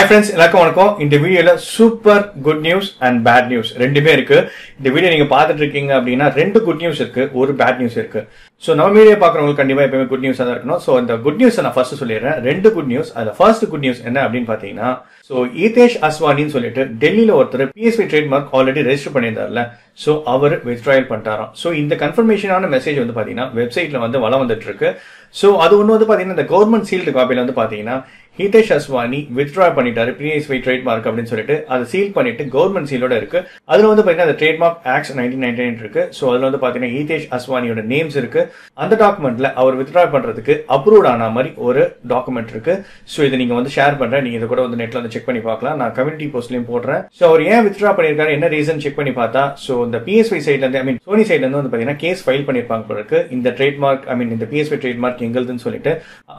Hi friends எல்லாருக்கும் வணக்கம். இந்த வீடியோல super good news and bad news ரெண்டுமே இருக்கு. இந்த வீடியோ நீங்க பார்த்துட்டு இருக்கீங்க அப்படின்னா ரெண்டு குட் நியூஸ் இருக்கு ஒரு பேட் நியூஸ் இருக்கு. ஸோ நம்ம வீடியோ பார்க்குறவங்களுக்கு கண்டிப்பா எப்பவுமே குட் நியூஸ் தான் இருக்கணும். ஸோ இந்த குட் நியூஸ் நான் ஃபர்ஸ்ட் சொல்லிடுறேன். ரெண்டு குட் நியூஸ் அந்த ஃபர்ஸ்ட் குட் நியூஸ் என்ன அப்படின்னு பாத்தீங்கன்னா ஸோ ஈதேஷ் அஸ்வானின்னு சொல்லிட்டு டெல்லியில ஒருத்தர் பிஎஸ்பி ட்ரேட்மார்க் ஆல்ரெடி ரெஜிஸ்டர் பண்ணியிருந்தார்ல ஸோ அவர் வித்ட்ராயல் பண்ணிட்டாராம். ஸோ இந்த கன்ஃபர்மேஷனான மெசேஜ் வந்து பாத்தீங்கன்னா வெப்சைட்ல வந்து வளம் வந்துட்டு இருக்கு. ஸோ அது ஒன்று வந்து பாத்தீங்கன்னா இந்த கவர்மெண்ட் சீல்டு காப்பியில வந்து பாத்தீங்கன்னா ஹிதேஷ் அஸ்வானி வித்ட்ரா பண்ணிட்டாரு. பிஎஸ்வி ட்ரேட்மார்க் அப்படின்னு சொல்லிட்டு அதை சீல் பண்ணிட்டு கவர்மெண்ட் சீலோட இருக்கு. அதுல வந்து பாத்தீங்கன்னா அந்த trademark act nineteen ninety nine இருக்கு. ஸோ அதுல வந்து பாத்தீங்கன்னா ஹிதேஷ் அஸ்வானியோட நேம்ஸ் இருக்கு. அந்த டாக்குமெண்ட்ல அவர் வித்ட்ரா பண்றதுக்கு அப்ரூவ் ஆன மாதிரி ஒரு டாக்குமெண்ட் இருக்கு. ஸோ இதை நீங்க வந்து ஷேர் பண்றேன். நீங்க இதை கூட வந்து நெட்ல வந்து செக் பண்ணி பார்க்கலாம். நான் கம்யூனிட்டி போஸ்ட்லயும் போடுறேன். ஸோ அவர் ஏன் வித்ட்ரா பண்ணிருக்காரு என்ன ரீசன் செக் பண்ணி பார்த்தா ஸோ இந்த பிஎஸ்வி சைட்ல இருந்து ஐ மீன் சோனி சைட்ல இருந்து வந்து பாத்தீங்கன்னா கேஸ் ஃபைல் பண்ணிருப்பாங்க போல இருக்கு. இந்த ட்ரேட்மார்க் ஐ மீன் இந்த ட்ரேட் ட்ரேட்மார்க் எங்களுதுன்னு சொல்லிட்டு.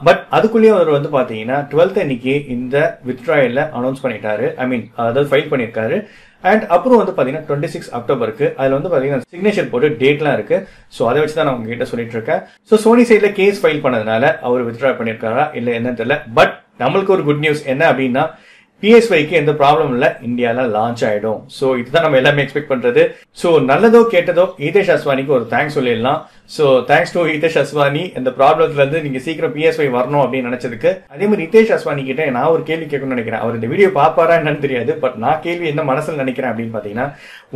பட் அதுக்குள்ளேயே அவர் வந்து பாத்தீங்கன்னா டுவெல்த் அன்னைக்கு இந்த வித்ட்ராயல்ல அனௌன்ஸ் பண்ணிட்டாரு. ஐ மீன் அதாவது ஃபைல் பண்ணிருக்காரு அண்ட் அப்புறம் வந்து பாத்தீங்கன்னா டுவெண்ட்டி சிக்ஸ் அக்டோபருக்கு அதுல வந்து பாத்தீங்கன்னா சிக்னேச்சர் போட்டு டேட்லாம் இருக்கு. ஸோ அதை வச்சு தான் நான் உங்ககிட்ட சொல்லிட்டு இருக்கேன். ஸோ சோனி சைட்ல கேஸ் ஃபைல் பண்ணதுனால அவர் வித்ட்ரா பண்ணிருக்காரா இல்ல என்னன்னு தெரியல. பட் நம்மளுக்கு ஒரு குட் நியூஸ் என்ன அப்படின்னா பிஎஸ்ஒய்க்கு எந்த ப்ராப்ளம் இல்ல. இந்தியால லான்ச் ஆயிடும். சோ இதுதான் நம்ம எல்லாமே எக்ஸ்பெக்ட் பண்றது. சோ நல்லதோ கேட்டதோ ஹிதேஷ் அஸ்வானிக்கு ஒரு தேங்க்ஸ் சொல்லிடலாம். So thanks to Hitesh Aswani இந்த ப்ராப்ளத்துல இருந்து நீங்க சீக்கிரம் பிஎஸ்வை வரணும் அப்படின்னு நினைச்சதுக்கு அதே மாதிரி ஹிதேஷ் அஸ்வானி கிட்ட நான் ஒரு கேள்வி கேட்கணும்னு நினைக்கிறேன். அவர் இந்த வீடியோ பாப்பாரா என்னன்னு தெரியாது. பட் நான் கேள்வி என்ன மனசுல நினைக்கிறேன் அப்படின்னு பாத்தீங்கன்னா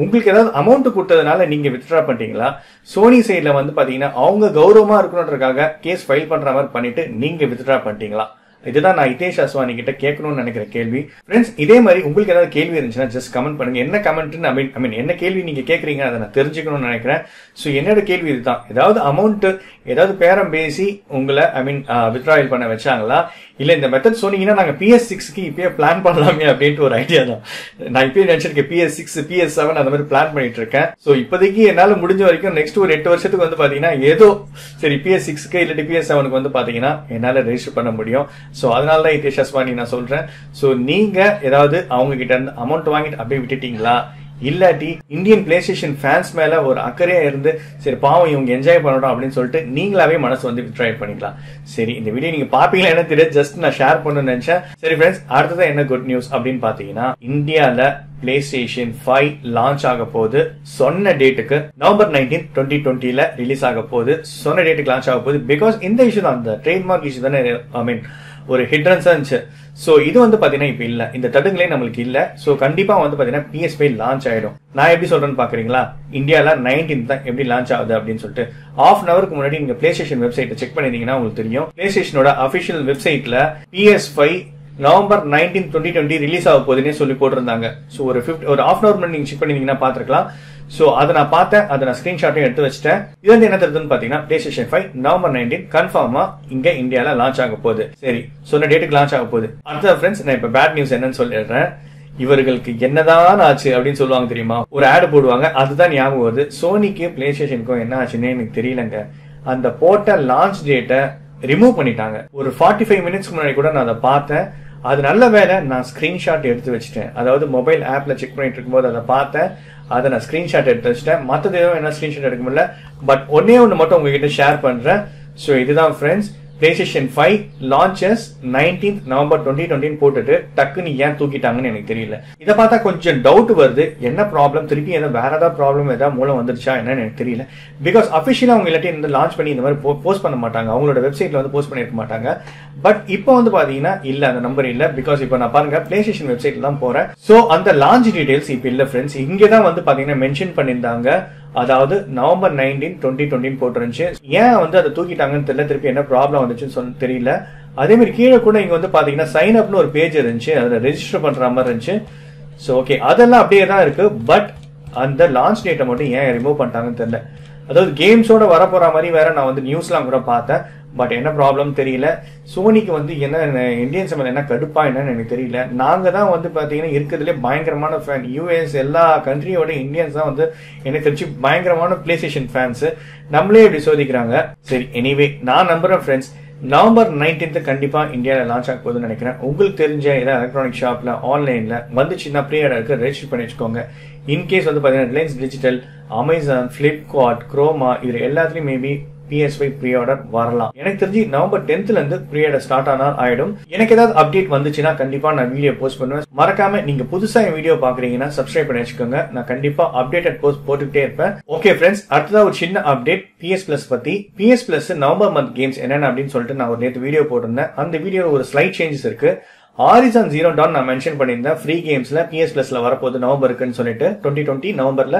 உங்களுக்கு ஏதாவது அமௌண்ட் கொடுத்ததுனால நீங்க வித்ட்ரா பண்ணிட்டீங்களா? சோனி சைட்ல வந்து பாத்தீங்கன்னா அவங்க கௌரவமா இருக்கணுன்றதுக்காக கேஸ் ஃபைல் பண்ற மாதிரி பண்ணிட்டு நீங்க வித்ட்ரா பண்ணிட்டீங்களா? இதுதான் நான் இதேஷ் அஸ்வானி கிட்ட கேட்கணும்னு நினைக்கிற கேள்வி. ஃப்ரெண்ட்ஸ் இதே மாதிரி உங்களுக்கு ஏதாவது கேள்வி இருந்துச்சுன்னா ஜஸ்ட் கமெண்ட் பண்ணுங்க. என்ன கமெண்ட்னு ஐ மீன் ஐ மீன் என்ன கேள்வி நீங்க கேட்குறீங்க அதை நான் தெரிஞ்சுக்கணும்னு நினைக்கிறேன். ஸோ என்னோட கேள்வி இதுதான். ஏதாவது அமௌண்ட் ஏதாவது பேரம் பேசி உங்களை ஐ மீன் வித்ராயல் பண்ண வச்சாங்களா? இல்ல இந்த மெத்தட் சொன்னீங்கன்னா நாங்க பிஎஸ் சிக்ஸ்க்கு இப்பயே பிளான் பண்ணலாமே அப்படின்ட்டு ஒரு ஐடியா தான். நான் இப்பயே நினைச்சிருக்கேன் பிஎஸ் சிக்ஸ் பிஎஸ் செவன் அந்த மாதிரி பிளான் பண்ணிட்டு இருக்கேன். ஸோ இப்போதைக்கு என்னால முடிஞ்ச வரைக்கும் நெக்ஸ்ட் ஒரு எட்டு வருஷத்துக்கு வந்து பாத்தீங்கன்னா ஏதோ சரி பிஎஸ் சிக்ஸ்க்கு இல்லாட்டி பிஎஸ் செவனுக்கு வந்து பாத்தீங்கன்னா என்னால ரெஜிஸ்டர் பண்ண முடியும். ஸோ அதனால தான் இத்தேஷ் அஸ்வானி நான் சொல்கிறேன் ஸோ நீங்கள் ஏதாவது அவங்க கிட்ட இருந்து அமௌண்ட் வாங்கிட்டு அப்படியே விட்டுட்டீங்களா? இல்லாட்டி இந்தியன் பிளே ஸ்டேஷன் ஃபேன்ஸ் மேலே ஒரு அக்கறையா இருந்து சரி பாவம் இவங்க என்ஜாய் பண்ணணும் அப்படின்னு சொல்லிட்டு நீங்களாவே மனசு வந்து ட்ரை பண்ணிக்கலாம். சரி இந்த வீடியோ நீங்க பாப்பீங்களா என்ன தெரியாது ஜஸ்ட் நான் ஷேர் பண்ணணும்னு நினைச்சேன். சரி ஃப்ரெண்ட்ஸ் அடுத்ததான் என்ன குட் நியூஸ் அப்படின்னு பாத்தீங்கன்னா இந்தியால பிளே ஸ்டேஷன் ஃபைவ் லான்ச் ஆக போகுது. சொன்ன டேட்டுக்கு நவம்பர் நைன்டீன் டுவெண்ட்டி டுவெண்ட்டில ரிலீஸ் ஆக போகுது. சொன்ன டேட்டுக்கு லான்ச் ஆக போகுது. பிகாஸ் இந்த இஷ்யூ தான் அந்த ட்ரேட்மார்க் இஷ்யூ தானே ஐ மீன் ஒரு ஹிட்ரன்ஸாக இருந்துச்சு. ஸோ இது வந்து பார்த்தீங்கன்னா இப்போ இல்லை. இந்த தடுங்களே நம்மளுக்கு இல்லை. ஸோ கண்டிப்பாக வந்து பார்த்தீங்கன்னா பிஎஸ்பை லான்ச் ஆகிடும் நான் எப்படி சொல்கிறேன்னு பார்க்குறீங்களா இந்தியாவில் நைன்டீன் தான் எப்படி லான்ச் ஆகுது அப்படின்னு சொல்லிட்டு ஆஃப் அன் அவருக்கு முன்னாடி நீங்கள் பிளே ஸ்டேஷன் வெப்சைட்டை செக் பண்ணிருந்தீங்கன்னா உங்களுக்கு தெரியும். பிளே ஸ்டேஷனோட அஃபிஷியல் வெப்சைட்டில் PS five November nineteen twenty twenty release ஆக போகுதுன்னே சொல்லி போட்டிருந்தாங்க. ஸோ ஒரு ஃபிஃப்ட் ஒரு ஆஃப் அன் அவர் நீங்க செக் பண்ணிருந்தீங்கன்னா பாத்துருக்கலாம் ஸோ அதை நான் பார்த்தேன் அதை நான் ஸ்கிரீன்ஷாட்டும் எடுத்து வச்சிட்டேன். இது வந்து என்ன தருதுன்னு பாத்தீங்கன்னா PlayStation five November nineteen கன்ஃபார்மா இங்க இந்தியால லான்ச் ஆக போகுது. சரி சொன்ன டேட்டுக்கு லான்ச் ஆக போகுது? அடுத்த ஃப்ரெண்ட்ஸ் நான் இப்ப பேட் நியூஸ் என்னன்னு சொல்லிடுறேன். இவர்களுக்கு என்னதான் ஆச்சு அப்படின்னு சொல்லுவாங்க தெரியுமா? ஒரு ஆடு போடுவாங்க அதுதான் ஞாபகம் வருது. சோனிக்கு பிளே ஸ்டேஷனுக்கும் என்ன ஆச்சுன்னு எனக்கு தெரியலங்க. அந்த போட்ட லான்ச் டேட்டை ரிமூவ் பண்ணிட்டாங்க. ஒரு ஃபார்ட்டி ஃபைவ் மினிட்ஸ்க்கு முன்னாடி கூட நான் அதை பார்த்தேன். அது நல்ல வேலை நான் ஸ்க்ரீன்ஷாட் எடுத்து வச்சிட்டேன். அதாவது மொபைல் ஆப்ல செக் பண்ணிட்டு இருக்கும்போது அதை பார்த்தேன். அதை நான் ஸ்க்ரீன்ஷாட் எடுத்து வச்சிட்டேன். மற்றது எதுவும் என்ன ஸ்க்ரீன்ஷாட் எடுக்க முடியல. பட் ஒன்னே ஒன்று மட்டும் உங்ககிட்ட ஷேர் பண்றேன். ஸோ இதுதான் friends PlayStation five launches nineteenth November twenty twenty போட்டுட்டு டக்குன்னு ஏன் தூக்கிட்டாங்கன்னு எனக்கு தெரியல. இதை பார்த்தா கொஞ்சம் டவுட் வருது. என்ன ப்ராப்ளம் திருப்பி ஏதாவது வேற ஏதாவது ப்ராப்ளம் ஏதாவது மூலம் வந்துருச்சா என்னன்னு எனக்கு தெரியல. பிகாஸ் அஃபிஷியலாக அவங்க இல்லாட்டி இந்த லான்ச் பண்ணி இந்த மாதிரி போஸ்ட் பண்ண மாட்டாங்க. அவங்களோட வெப்சைட்ல வந்து போஸ்ட் பண்ணிருக்க மாட்டாங்க. பட் இப்போ வந்து பாத்தீங்கன்னா இல்ல அந்த நம்பர் இல்ல. பிகாஸ் இப்போ நான் பாருங்க பிளே ஸ்டேஷன் வெப்சைட்ல தான் போறேன். சோ அந்த லான்ச் டீடைல்ஸ் இப்போ இல்ல ஃப்ரெண்ட்ஸ் இங்கே தான் வந்து பாத்தீங்கன்னா மென்ஷன் பண்ணியிருந்தாங்க. அதாவது நவம்பர் நைன்டீன் டுவெண்ட்டி டுவெண்ட்டின் போட்டுருந்துச்சு. ஏன் வந்து அதை தூக்கிட்டாங்கன்னு தெரியல திருப்பி என்ன ப்ராப்ளம் வந்துச்சுன்னு சொல்ல தெரியல. அதே மாதிரி கீழே கூட இங்க வந்து பாத்தீங்கன்னா சைன் அப்னு ஒரு பேஜ் இருந்துச்சு. அதுல ரெஜிஸ்டர் பண்ற மாதிரி இருந்துச்சு. ஸோ ஓகே அதெல்லாம் அப்படியே தான் இருக்கு. பட் அந்த லான்ச் டேட்டை மட்டும் ஏன் ரிமூவ் பண்ணிட்டாங்கன்னு தெரியல. அதாவது கேம்ஸோட வரப்போற மாதிரி வேற நான் வந்து நியூஸ்லாம் கூட பார்த்தேன். பட் என்ன ப்ராப்ளம் தெரியல. சோனிக்கு வந்து என்ன இந்தியன்ஸ் மேல என்ன கடுப்பா என்னன்னு எனக்கு தெரியல. நாங்க தான் வந்து பாத்தீங்கன்னா இருக்கிறதுலே பயங்கரமான ஃபேன் யூஎஸ் எல்லா கண்ட்ரியோட இந்தியன்ஸ் தான் வந்து எனக்கு தெரிஞ்சு பயங்கரமான பிளே ஸ்டேஷன் ஃபேன்ஸ் நம்மளே இப்படி சோதிக்கிறாங்க. சரி எனிவே நான் நம்புறேன் ஃப்ரெண்ட்ஸ் நவம்பர் நைன்டீன்த் கண்டிப்பா இந்தியாவில் லான்ச் ஆக போகுதுன்னு நினைக்கிறேன். உங்களுக்கு தெரிஞ்ச ஏதாவது எலக்ட்ரானிக் ஷாப்ல ஆன்லைன்ல வந்துச்சுன்னா ப்ரீ ஆர்டருக்கு ரெஜிஸ்டர் பண்ணி வச்சுக்கோங்க. இன்கேஸ் வந்து பாத்தீங்கன்னா Reliance Digital Amazon Flipkart Croma இது எல்லாத்துலயும் மேபி பிஎஸ்ஐ ப்ரீ ஆர்டர் வரலாம். எனக்கு தெரிஞ்சு நவம்பர் டென்த்ல இருந்து ப்ரீ ஆர்டர் ஸ்டார்ட் ஆனால் ஆயிடும். எனக்கு ஏதாவது அப்டேட் வந்துச்சுன்னா கண்டிப்பா நான் வீடியோ போஸ்ட் பண்ணுவேன். மறக்காம நீங்க புதுசா என் வீடியோ பாக்குறீங்கன்னா சப்ஸ்கிரைப் பண்ணி வச்சுக்கோங்க. நான் கண்டிப்பா அப்டேட்டட் போஸ்ட் போட்டுக்கிட்டே இருப்பேன். ஓகே ஃப்ரெண்ட்ஸ் அடுத்ததா ஒரு சின்ன அப்டேட் பிஎஸ் பிளஸ் பத்தி. PS Plus November month games என்னென்ன அப்படின்னு சொல்லிட்டு நான் ஒரு நேற்று வீடியோ போட்டிருந்தேன். அந்த வீடியோ ஒரு ஸ்லைட் சேஞ்சஸ் இருக்கு. ஆரிசன் ஜீரோ டான் நான் மென்ஷன் பண்ணியிருந்தேன். ஃப்ரீ கேம்ஸ்ல பிஎஸ் பிளஸ்ல வரப்போகுது நவம்பருக்குன்னு சொல்லிட்டு. டுவெண்ட்டி டுவெண்ட்டி நவம்பர்ல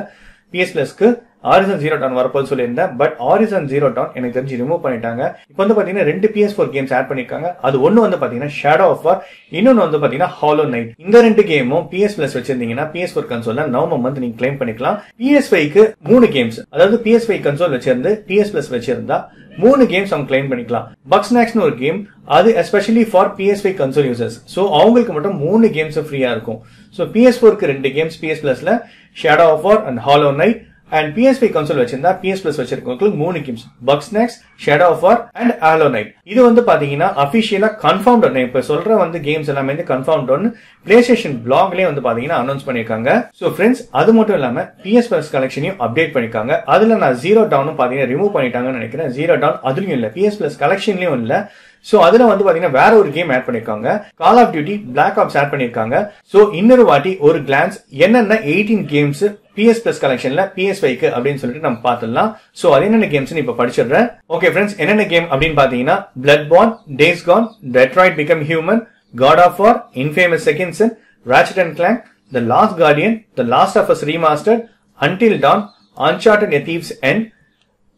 பிஎஸ் பிளஸ்க்கு ஆரிசன் ஜீரோ டான் வரப்போது சொல்லியிருந்தேன். பட் ஆரிசன் ஜீரோ டான் எனக்கு தெரிஞ்சு ரிமூவ் பண்ணிட்டாங்க. இப்போ வந்து பாத்தீங்கன்னா ரெண்டு பிஎஸ் ஃபோர் கேம்ஸ் ஆட் பண்ணிருக்காங்க அது ஒன்னு வந்து பாத்தீங்கன்னா ஷேடோ ஆஃப் வார் இன்னொன்னு வந்து பாத்தீங்கன்னா ஹாலோ நைட் இந்த ரெண்டு கேமும் பிஎஸ் பிளஸ் வச்சிருந்தீங்கன்னா பிஎஸ் ஃபோர் கன்சோல்ல நவம்பர் மந்த் நீங்க கிளைம் பண்ணிக்கலாம். பிஎஸ் ஃபைவ்க்கு மூணு கேம்ஸ் அதாவது பிஎஸ் ஃபைவ் கன்சோல் வச்சிருந்து பிஎஸ் பிளஸ் வச்சிருந்தா மூணு கேம்ஸ் அவங்க கிளைம் பண்ணிக்கலாம். பக்ஸ்நாக்ஸ்னு ஒரு கேம் அது especially for PS five console users so அவங்களுக்கு மட்டும் மூணு கேம்ஸ் ஃப்ரீயா இருக்கும். ஸோ பிஎஸ் ஃபோருக்கு ரெண்டு games PS பிளஸ்ல Shadow of War and Hollow Knight and PSB console வச்சிருந்தா பிஎஸ் பிளஸ் வச்சிருக்கவங்களுக்கு மூணு games Bugsnax Shadow of War and Hollow Knight இது வந்து பாத்தீங்கன்னா அபிஷியலா கன்ஃபார்ம்ட் ஒன்று இப்ப சொல்ற வந்து கேம்ஸ் எல்லாமே வந்து கன்ஃபார்ம்ட் ஒன்று பிளே ஸ்டேஷன் பிளாக்லயே வந்து பாத்தீங்கன்னா அனௌன்ஸ் பண்ணிருக்காங்க. சோ ஃப்ரெண்ட்ஸ் அது மட்டும் இல்லாம பிஎஸ் பிளஸ் கலெக்ஷனையும் அப்டேட் பண்ணிருக்காங்க. அதுல நான் ஜீரோ டவுனும் பாத்தீங்கன்னா ரிமூவ் பண்ணிட்டாங்கன்னு நினைக்கிறேன். ஜீரோ டவுன் அதுலயும் இல்ல. பிஎஸ் பிளஸ் கலெக்ஷன்லயும் இல்ல. ஸோ அதில் வந்து பார்த்தீங்கன்னா வேற ஒரு கேம் ஆட் பண்ணியிருக்காங்க Call of Duty Black Ops add பண்ணியிருக்காங்க ஸோ இன்னொரு வாட்டி ஒரு கிளான்ஸ் என்னென்ன எயிட்டீன் கேம்ஸ் பிஎஸ் பிளஸ் கலெக்ஷன்ல பிஎஸ் வைக்கு அப்படின்னு சொல்லிட்டு நம்ம பார்த்துடலாம். ஸோ அது என்னென்ன கேம்ஸ் இப்போ படிச்சிடுறேன். ஓகே ஃப்ரெண்ட்ஸ் என்னென்ன கேம் அப்படின்னு பார்த்தீங்கன்னா Bloodborne Days Gone Detroit Become Human God of War Infamous Second Son Ratchet and Clank The Last Guardian The Last of Us remaster Until Dawn Uncharted A Thief's End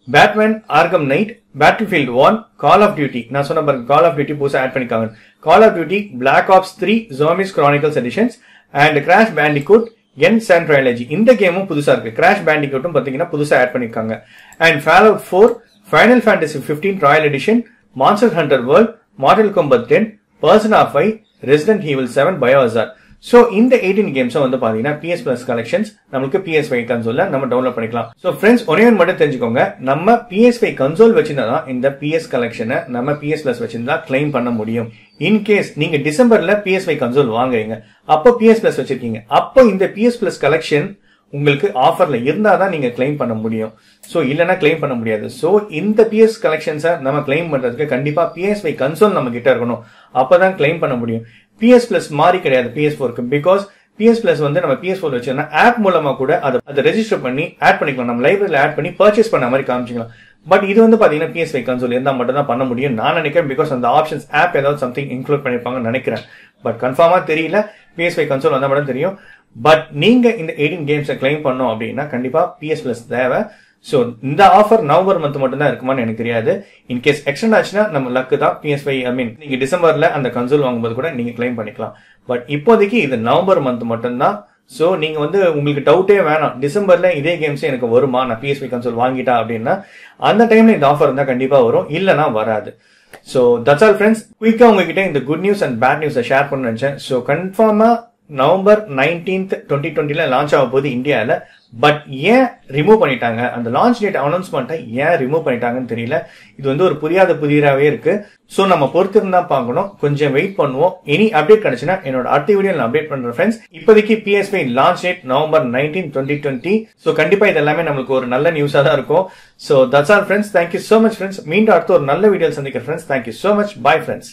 Batman Arkham Knight Battlefield One Call of Duty நான் சொன்ன பாருங்க கால் of duty புதுசாக add பண்ணிக்காங்க Call of Duty Black Ops three Zombies Chronicles editions and Crash Bandicoot N Sane Trilogy இந்த கேமும் புதுசா இருக்கு. Crash பேண்டிகூட்டும் பாத்தீங்கன்னா புதுசா ஆட் பண்ணிருக்காங்க and Fallout four Final Fantasy fifteen Royal Edition Monster Hunter World Mortal Kombat ten Persona five Resident Evil seven Biohazard so இந்த eighteen கேம்ஸும் வந்து பாத்தீங்கன்னா பிஎஸ் பிளஸ் கலெக்ஷன்ஸ் நம்மளுக்கு பிஎஸ் ஃபைவ் கன்சோல்ல நம்ம டவுன்லோட் பண்ணிக்கலாம் ஸோ ஃப்ரெண்ட்ஸ் ஒரே ஒன்று மட்டும் தெரிஞ்சுக்கோங்க நம்ம பிஎஸ் ஃபைவ் கன்சோல் வச்சிருந்தா இந்த பிஎஸ் கலெக்ஷனை நம்ம பிஎஸ் பிளஸ் வச்சிருந்தா கிளைம் பண்ண முடியும் இன்கேஸ் நீங்க டிசம்பர்ல பிஎஸ் ஃபைவ் கன்சோல் வாங்குறீங்க அப்போ பிஎஸ் பிளஸ் வச்சிருக்கீங்க அப்போ இந்த பிஎஸ் பிளஸ் கலெக்ஷன் உங்களுக்கு ஆஃபர்ல இருந்தா தான் நீங்க கிளைம் பண்ண முடியும் ஸோ இல்லைனா கிளைம் பண்ண முடியாது ஸோ இந்த பிஎஸ் கலெக்ஷன்ஸை நம்ம கிளைம் பண்றதுக்கு கண்டிப்பா பிஎஸ் கன்சோல் நம்ம கிட்ட இருக்கணும் அப்பதான் கிளைம் பண்ண முடியும் பிஎஸ் பிளஸ் மாறி கிடையாது பிஎஸ் ஃபோருக்கு பிகாஸ் பிஎஸ் பிளஸ் வந்து நம்ம பிஎஸ் ஃபோர் வச்சிருந்தா ஆப் மூலமா கூட அதை அதை ரெஜிஸ்டர் பண்ணி ஆட் பண்ணிக்கலாம். நம்ம லைப்ரரியில் ஆட் பண்ணி பர்ச்சேஸ் பண்ண மாதிரி காமிச்சிக்கலாம். பட் இது வந்து பாத்தீங்கன்னா பிஎஸ் கன்சோல் இருந்தால் மட்டும் தான் பண்ண முடியும். நான் நினைக்கிறேன் பிகாஸ் அந்த ஆப்ஷன்ஸ் ஆப் ஏதாவது சம்திங் இன்க்ளூட் பண்ணிருப்பாங்கன்னு நினைக்கிறேன். பட் கன்ஃபார்மா தெரியல. பிஎஸ் கன்சோல் வந்தால் மட்டும் தெரியும். பட் நீங்க இந்த எயிட்டீன் கேம்ஸை கிளைம் பண்ணோம் அப்படின்னா கண்டிப்பா பிஎஸ் பிளஸ் தேவை. ஸோ இந்த ஆஃபர் நவம்பர் மந்த் மட்டும் தான் இருக்குமான்னு எனக்கு தெரியாது. இன் கேஸ் எக்ஸ்டெண்ட் ஆச்சுன்னா நம்ம லக்கு தான். பிஎஸ் ஐ மீன் நீங்க டிசம்பர்ல அந்த கன்சோல் வாங்கும்போது கூட நீங்க கிளைம் பண்ணிக்கலாம். பட் இப்போதைக்கு இது நவம்பர் மந்த் மட்டும்தான். ஸோ நீங்க வந்து உங்களுக்கு டவுட்டே வேணாம். டிசம்பர்ல இதே கேம்ஸ் எனக்கு வருமா? நான் பிஎஸ்பி கன்சோல் வாங்கிட்டா அப்படின்னா அந்த டைம்ல இந்த ஆஃபர் இருந்தால் கண்டிப்பா வரும். இல்லைனா வராது. ஸோ தட்ஸ் ஆல் ஃப்ரெண்ட்ஸ் குயிக்கா உங்ககிட்ட இந்த குட் நியூஸ் அண்ட் பேட் நியூஸை ஷேர் பண்ண நினைச்சேன். ஸோ கன்ஃபார்மா நவம்பர் நைன்டீன்த் டுவெண்ட்டி டுவெண்ட்டில லான்ச் ஆக போகுது இந்தியாவில் பட் ஏன் ரிமூவ் பண்ணிட்டாங்க? அந்த லான்ச் டேட் அனௌன்ஸ்மெண்ட்டை ஏன் ரிமூவ் பண்ணிட்டாங்கன்னு தெரியல. இது வந்து ஒரு புரியாத புதிராவே இருக்கு. ஸோ நம்ம பொறுத்திருந்தா பார்க்கணும். கொஞ்சம் வெயிட் பண்ணுவோம். இனி அப்டேட் கிடைச்சுன்னா என்னோட அடுத்த வீடியோ நான் அப்டேட் பண்றேன் ஃப்ரெண்ட்ஸ் இப்போதைக்கு PSP launch date November nineteen twenty twenty so கண்டிப்பா இது எல்லாமே நம்மளுக்கு ஒரு நல்ல நியூஸாக தான் இருக்கும். So that's all friends thank you so much friends மீண்டும் அடுத்த ஒரு நல்ல வீடியோ சந்திக்கிறேன் friends thank you so much bye friends